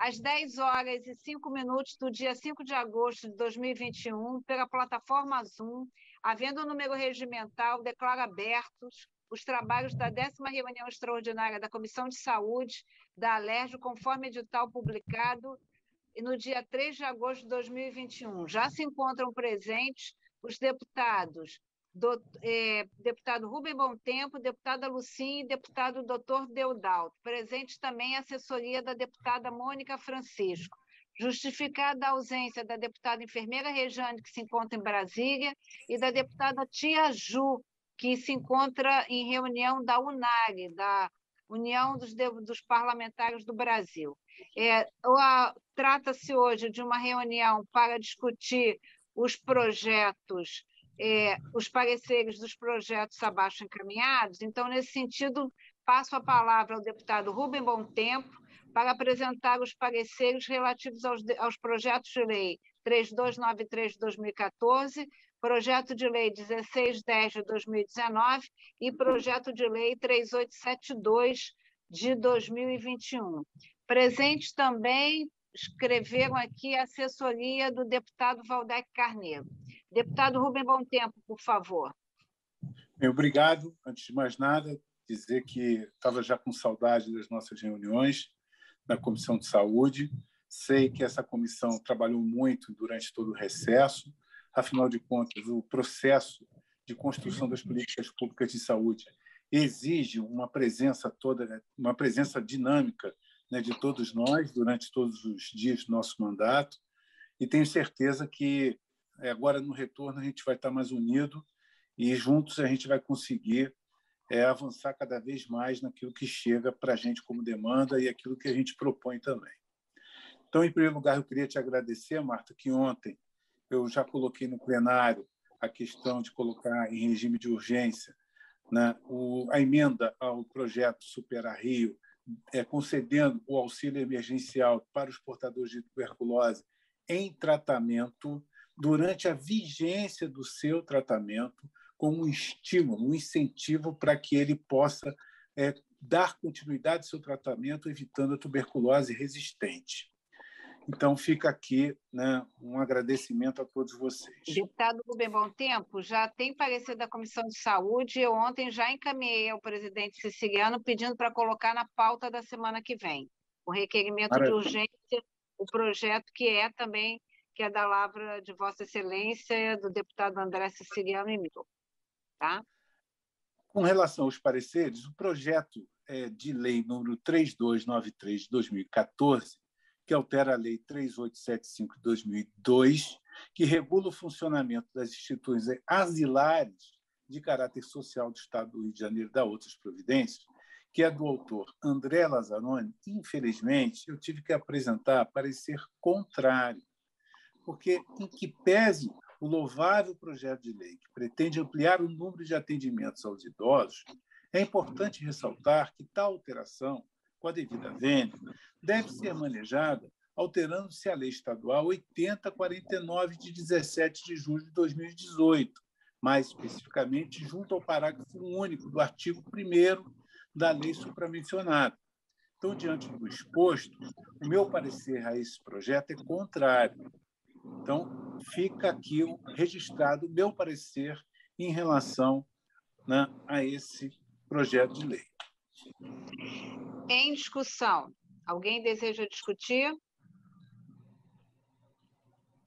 às 10 horas e 5 minutos do dia 5 de agosto de 2021, pela plataforma Zoom, havendo o um número regimental, declara abertos os trabalhos da décima reunião extraordinária da Comissão de Saúde da Alerj, conforme edital publicado no dia 3 de agosto de 2021. Já se encontram presentes os deputados do, é, deputado Rubem Bom Tempo, deputada Lucinha e deputado doutor Deodalto. Presente também a assessoria da deputada Mônica Francisco. Justificada a ausência da deputada enfermeira Rejane, que se encontra em Brasília, e da deputada Tia Ju, que se encontra em reunião da UNAG, da União dos, dos Parlamentares do Brasil. É, Trata-se hoje de uma reunião para discutir os projetos é, os pareceres dos projetos abaixo encaminhados. Então, nesse sentido, passo a palavra ao deputado Rubem Bom Tempo para apresentar os pareceres relativos aos, aos projetos de lei 3293 de 2014, projeto de lei 1610 de 2019 e projeto de lei 3872 de 2021. Presente também escreveram aqui a assessoria do deputado Valdec Carneiro. Deputado Rubem Bom Tempo, por favor. Obrigado. Antes de mais nada, dizer que estava já com saudade das nossas reuniões na Comissão de Saúde. Sei que essa comissão trabalhou muito durante todo o recesso. Afinal de contas, o processo de construção das políticas públicas de saúde exige uma presença toda, uma presença dinâmica né, de todos nós durante todos os dias do nosso mandato. E tenho certeza que é, agora no retorno a gente vai estar mais unido e juntos a gente vai conseguir é, avançar cada vez mais naquilo que chega para a gente como demanda e aquilo que a gente propõe também. Então, em primeiro lugar, eu queria te agradecer, Marta, que ontem eu já coloquei no plenário a questão de colocar em regime de urgência né, o, a emenda ao projeto Superar Rio, é, concedendo o auxílio emergencial para os portadores de tuberculose em tratamento durante a vigência do seu tratamento, como um estímulo, um incentivo para que ele possa é, dar continuidade ao seu tratamento, evitando a tuberculose resistente. Então, fica aqui né, um agradecimento a todos vocês. Deputado Rubem Bom Tempo, já tem parecer da Comissão de Saúde. Eu ontem já encaminhei ao presidente siciliano pedindo para colocar na pauta da semana que vem o requerimento Maravilha. de urgência, o projeto que é também que é da lavra de Vossa Excelência, do deputado André Siciliano e meu. Tá? Com relação aos pareceres, o projeto é, de lei número 3293 de 2014 que altera a Lei 3875 de 2002, que regula o funcionamento das instituições asilares de caráter social do Estado do Rio de Janeiro da outras providências, que é do autor André Lazzaroni, infelizmente, eu tive que apresentar parecer contrário, porque, em que pese o louvável projeto de lei que pretende ampliar o número de atendimentos aos idosos, é importante ressaltar que tal alteração com a devida vênia, deve ser manejada alterando-se a Lei Estadual 8049 de 17 de julho de 2018, mais especificamente junto ao parágrafo único do artigo 1 da lei supramencionada. Então, diante do exposto, o meu parecer a esse projeto é contrário. Então, fica aqui registrado o meu parecer em relação né, a esse projeto de lei. Em discussão. Alguém deseja discutir?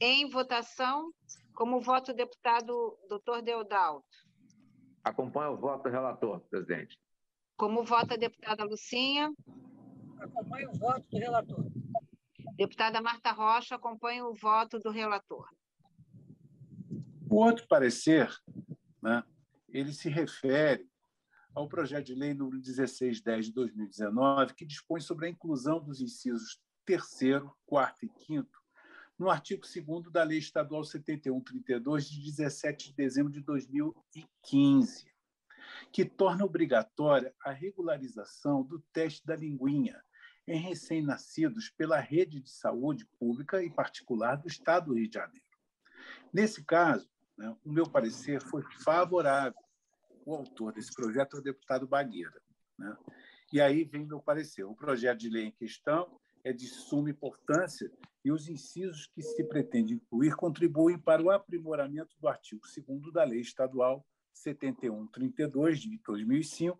Em votação, como voto o deputado doutor Deodalto. Acompanha o voto do relator, presidente. Como vota a deputada Lucinha? Acompanha o voto do relator. Deputada Marta Rocha acompanha o voto do relator. O outro parecer, né, ele se refere ao projeto de lei número 1610 de 2019, que dispõe sobre a inclusão dos incisos 3 4 e 5 no artigo 2 da Lei Estadual 7132, de 17 de dezembro de 2015, que torna obrigatória a regularização do teste da linguinha em recém-nascidos pela rede de saúde pública e particular do Estado do Rio de Janeiro. Nesse caso, né, o meu parecer foi favorável o autor desse projeto é o deputado Bagueira. Né? E aí vem meu parecer. O projeto de lei em questão é de suma importância e os incisos que se pretende incluir contribuem para o aprimoramento do artigo 2 da Lei Estadual 7132 de 2005,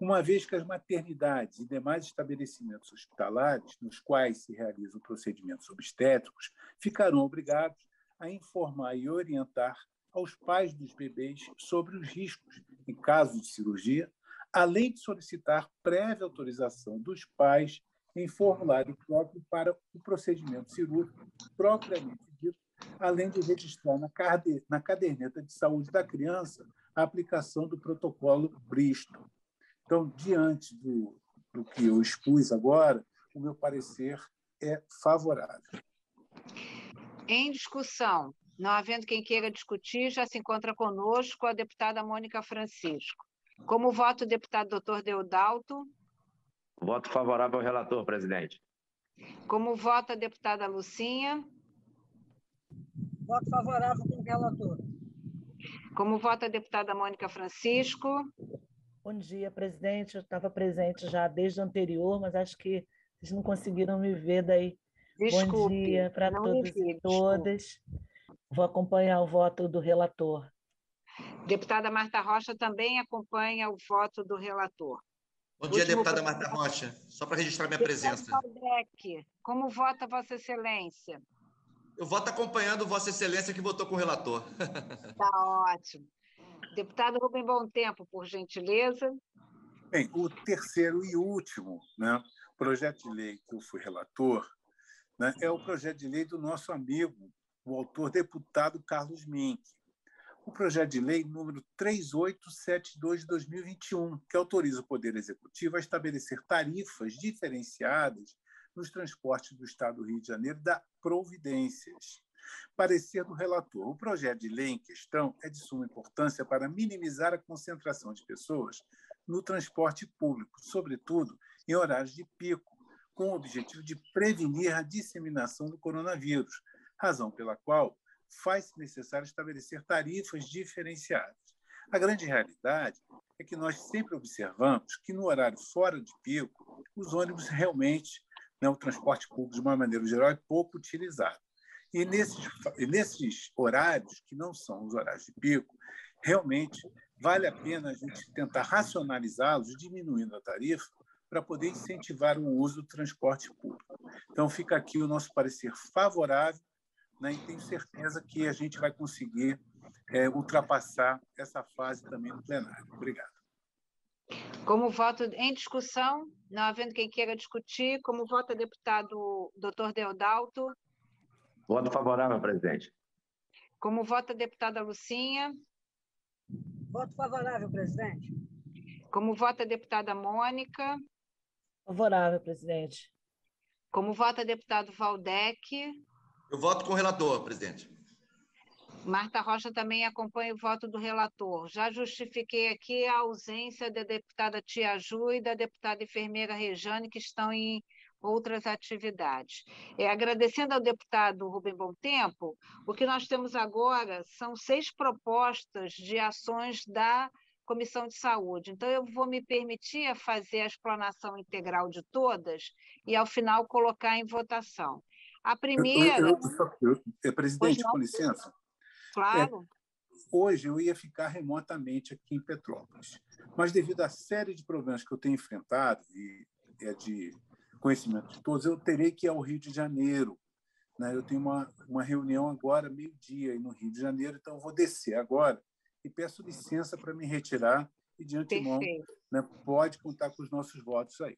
uma vez que as maternidades e demais estabelecimentos hospitalares nos quais se realizam procedimentos obstétricos ficarão obrigados a informar e orientar aos pais dos bebês sobre os riscos em caso de cirurgia, além de solicitar prévia autorização dos pais em formulário próprio para o procedimento cirúrgico propriamente dito, além de registrar na caderneta de saúde da criança a aplicação do protocolo Bristo. Então, diante do, do que eu expus agora, o meu parecer é favorável. Em discussão, não havendo quem queira discutir, já se encontra conosco a deputada Mônica Francisco. Como voto, o deputado doutor Deodalto. Voto favorável ao relator, presidente. Como vota a deputada Lucinha? Voto favorável com o relator. Como vota a deputada Mônica Francisco? Bom dia, presidente. Eu estava presente já desde o anterior, mas acho que vocês não conseguiram me ver daí. Desculpe, Bom dia para todos vi, e todas. Vou acompanhar o voto do relator. Deputada Marta Rocha também acompanha o voto do relator. Bom dia, Último deputada Marta Rocha. Só para registrar minha presença. Valdec, como vota Vossa Excelência? Eu voto acompanhando Vossa Excelência que votou com o relator. Está ótimo. Deputado Rubem Bom Tempo, por gentileza. Bem, o terceiro e último né, projeto de lei que eu fui relator né, é o projeto de lei do nosso amigo, o autor deputado Carlos Mink. O projeto de lei número 3872 de 2021, que autoriza o Poder Executivo a estabelecer tarifas diferenciadas nos transportes do Estado do Rio de Janeiro da Providências. Parecer do relator. O projeto de lei em questão é de suma importância para minimizar a concentração de pessoas no transporte público, sobretudo em horários de pico, com o objetivo de prevenir a disseminação do coronavírus, razão pela qual faz-se necessário estabelecer tarifas diferenciadas. A grande realidade é que nós sempre observamos que no horário fora de pico, os ônibus realmente, né, o transporte público de uma maneira geral, é pouco utilizado. E nesses, nesses horários, que não são os horários de pico, realmente vale a pena a gente tentar racionalizá-los, diminuindo a tarifa, para poder incentivar o uso do transporte público. Então, fica aqui o nosso parecer favorável né, e tenho certeza que a gente vai conseguir é, ultrapassar essa fase também no plenário. Obrigado. Como voto em discussão, não havendo quem queira discutir, como vota deputado doutor Deodalto? Voto favorável, presidente. Como vota a deputada Lucinha? Voto favorável, presidente. Como vota a deputada Mônica? Favorável, presidente. Como vota deputado Valdec? Eu voto com o relator, presidente. Marta Rocha também acompanha o voto do relator. Já justifiquei aqui a ausência da deputada Tia Ju e da deputada enfermeira Rejane, que estão em outras atividades. É, agradecendo ao deputado Rubem Bom Tempo, o que nós temos agora são seis propostas de ações da Comissão de Saúde. Então, eu vou me permitir fazer a explanação integral de todas e, ao final, colocar em votação. A primeira. Eu, eu, eu, presidente, com licença. Claro. É, hoje eu ia ficar remotamente aqui em Petrópolis, mas devido à série de problemas que eu tenho enfrentado, e é de conhecimento de todos, eu terei que ir ao Rio de Janeiro. Né? Eu tenho uma, uma reunião agora, meio-dia, no Rio de Janeiro, então eu vou descer agora e peço licença para me retirar e, de antemão, né, pode contar com os nossos votos aí.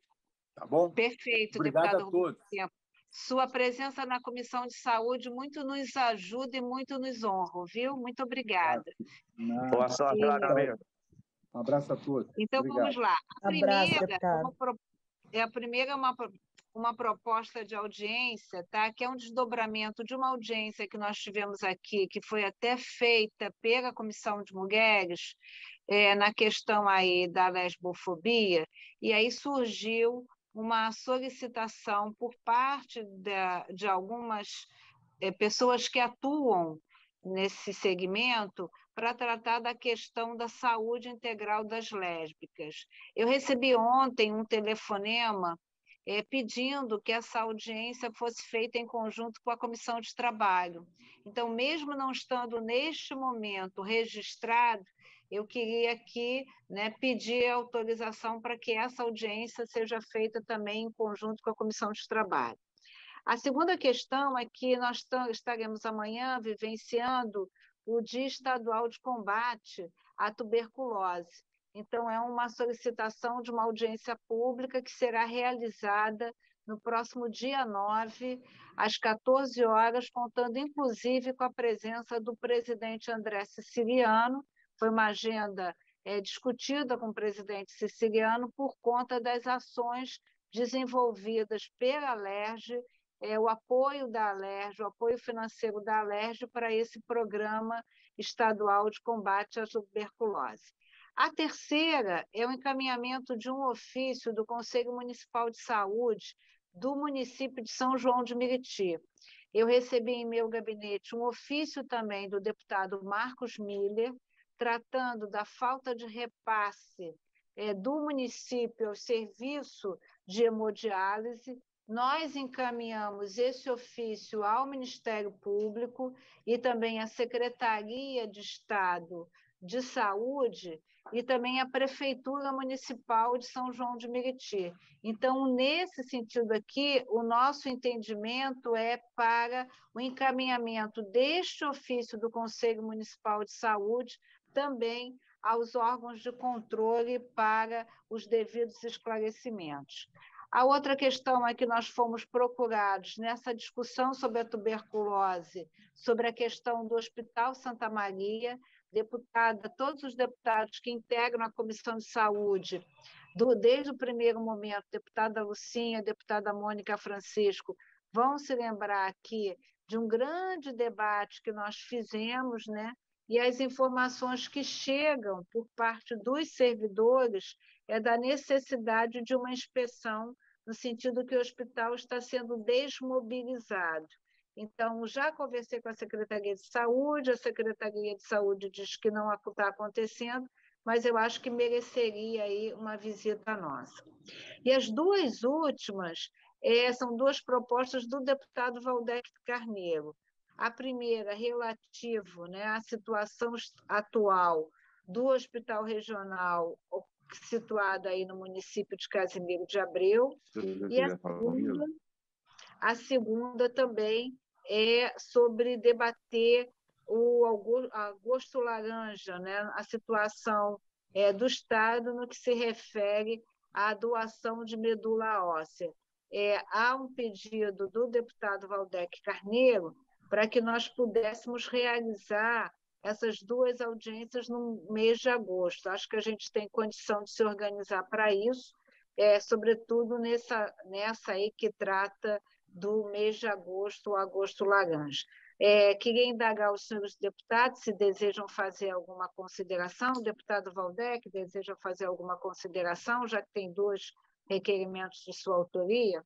Tá bom? Perfeito, Obrigado deputado. a todos. Sua presença na Comissão de Saúde muito nos ajuda e muito nos honra, viu? Muito obrigada. Boa sorte, e... Um abraço a todos. Então, Obrigado. vamos lá. A abraço, primeira, pro... é a primeira é uma uma proposta de audiência, tá? que é um desdobramento de uma audiência que nós tivemos aqui, que foi até feita pela Comissão de Mulheres, é, na questão aí da lesbofobia, e aí surgiu uma solicitação por parte de, de algumas é, pessoas que atuam nesse segmento para tratar da questão da saúde integral das lésbicas. Eu recebi ontem um telefonema é, pedindo que essa audiência fosse feita em conjunto com a comissão de trabalho. Então, mesmo não estando neste momento registrado, eu queria aqui né, pedir autorização para que essa audiência seja feita também em conjunto com a comissão de trabalho. A segunda questão é que nós estaremos amanhã vivenciando o Dia Estadual de Combate à Tuberculose. Então, é uma solicitação de uma audiência pública que será realizada no próximo dia 9, às 14 horas, contando inclusive com a presença do presidente André Siciliano. Foi uma agenda é, discutida com o presidente siciliano por conta das ações desenvolvidas pela Alerj, é, o apoio da Alerj, o apoio financeiro da Alerj para esse programa estadual de combate à tuberculose. A terceira é o encaminhamento de um ofício do Conselho Municipal de Saúde do município de São João de Meriti. Eu recebi em meu gabinete um ofício também do deputado Marcos Miller, tratando da falta de repasse é, do município ao serviço de hemodiálise. Nós encaminhamos esse ofício ao Ministério Público e também à Secretaria de Estado de Saúde e também a Prefeitura Municipal de São João de Meriti. Então, nesse sentido aqui, o nosso entendimento é para o encaminhamento deste ofício do Conselho Municipal de Saúde também aos órgãos de controle para os devidos esclarecimentos. A outra questão é que nós fomos procurados nessa discussão sobre a tuberculose, sobre a questão do Hospital Santa Maria, deputada, todos os deputados que integram a Comissão de Saúde, do, desde o primeiro momento, deputada Lucinha, deputada Mônica Francisco, vão se lembrar aqui de um grande debate que nós fizemos, né? E as informações que chegam por parte dos servidores é da necessidade de uma inspeção, no sentido que o hospital está sendo desmobilizado. Então, já conversei com a Secretaria de Saúde, a Secretaria de Saúde diz que não está acontecendo, mas eu acho que mereceria aí uma visita nossa. E as duas últimas é, são duas propostas do deputado Valdec Carneiro. A primeira, relativo né, à situação atual do Hospital Regional situado aí no município de Casimiro de Abreu, e a segunda, a segunda também é sobre debater o agosto laranja, né? a situação é, do Estado no que se refere à doação de medula óssea. É, há um pedido do deputado Valdec Carneiro para que nós pudéssemos realizar essas duas audiências no mês de agosto. Acho que a gente tem condição de se organizar para isso, é, sobretudo nessa, nessa aí que trata do mês de agosto, o agosto laranja. É, queria indagar os senhores deputados se desejam fazer alguma consideração. O deputado Valdec deseja fazer alguma consideração, já que tem dois requerimentos de sua autoria.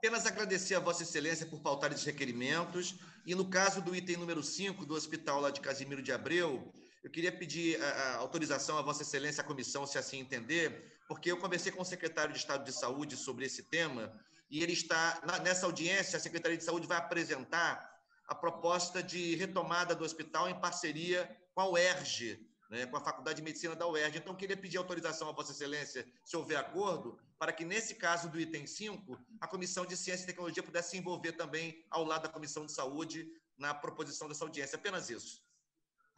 Apenas agradecer a Vossa Excelência por pautar esses requerimentos. E no caso do item número 5, do hospital lá de Casimiro de Abreu, eu queria pedir a, a autorização a Vossa Excelência, à comissão, se assim entender, porque eu conversei com o secretário de Estado de Saúde sobre esse tema e ele está, nessa audiência, a Secretaria de Saúde vai apresentar a proposta de retomada do hospital em parceria com a UERJ, né, com a Faculdade de Medicina da UERJ. Então, queria pedir autorização a Vossa Excelência, se houver acordo, para que, nesse caso do item 5, a Comissão de Ciência e Tecnologia pudesse se envolver também ao lado da Comissão de Saúde na proposição dessa audiência. Apenas isso.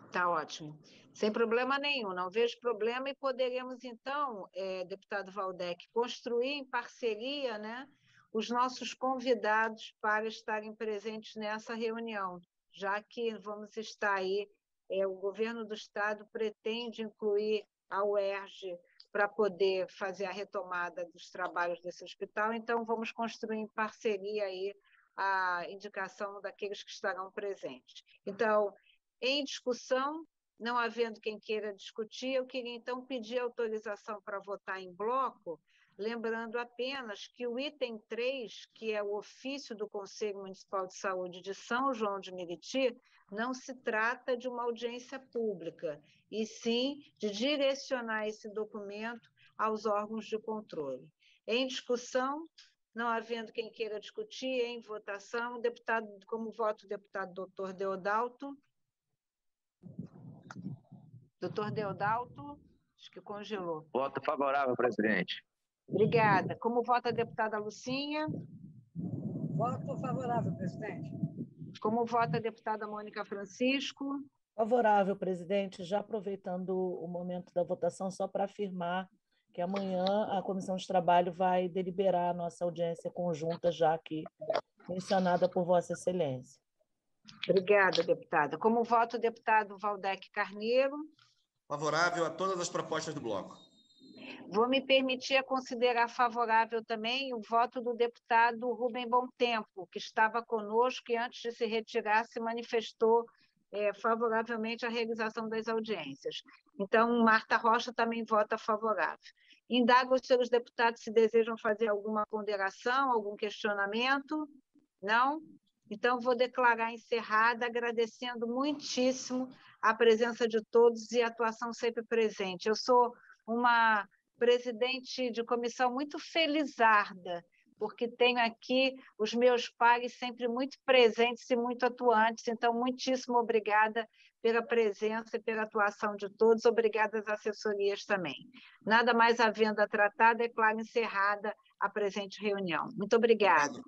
Está ótimo. Sem problema nenhum, não vejo problema e poderemos, então, é, deputado Valdec, construir em parceria, né? os nossos convidados para estarem presentes nessa reunião, já que vamos estar aí, é, o governo do estado pretende incluir a UERJ para poder fazer a retomada dos trabalhos desse hospital, então vamos construir em parceria aí a indicação daqueles que estarão presentes. Então, em discussão, não havendo quem queira discutir, eu queria então pedir autorização para votar em bloco Lembrando apenas que o item 3, que é o ofício do Conselho Municipal de Saúde de São João de Meriti, não se trata de uma audiência pública, e sim de direcionar esse documento aos órgãos de controle. Em discussão, Não havendo quem queira discutir, em votação, deputado, como voto o deputado doutor Deodalto. Doutor Deodalto, acho que congelou. Voto favorável, presidente. Obrigada. Como vota a deputada Lucinha? Voto favorável, presidente. Como vota a deputada Mônica Francisco? Favorável, presidente. Já aproveitando o momento da votação, só para afirmar que amanhã a Comissão de Trabalho vai deliberar a nossa audiência conjunta, já aqui mencionada por Vossa Excelência. Obrigada, deputada. Como voto o deputado Valdec Carneiro? Favorável a todas as propostas do bloco. Vou me permitir considerar favorável também o voto do deputado Rubem Bom Tempo, que estava conosco e antes de se retirar se manifestou é, favoravelmente à realização das audiências. Então, Marta Rocha também vota favorável. Indago os senhores deputados se desejam fazer alguma ponderação, algum questionamento. Não? Então, vou declarar encerrada, agradecendo muitíssimo a presença de todos e a atuação sempre presente. Eu sou uma presidente de comissão muito felizarda, porque tenho aqui os meus pares sempre muito presentes e muito atuantes. Então, muitíssimo obrigada pela presença e pela atuação de todos. Obrigada às assessorias também. Nada mais havendo a tratar, declaro encerrada a presente reunião. Muito obrigada.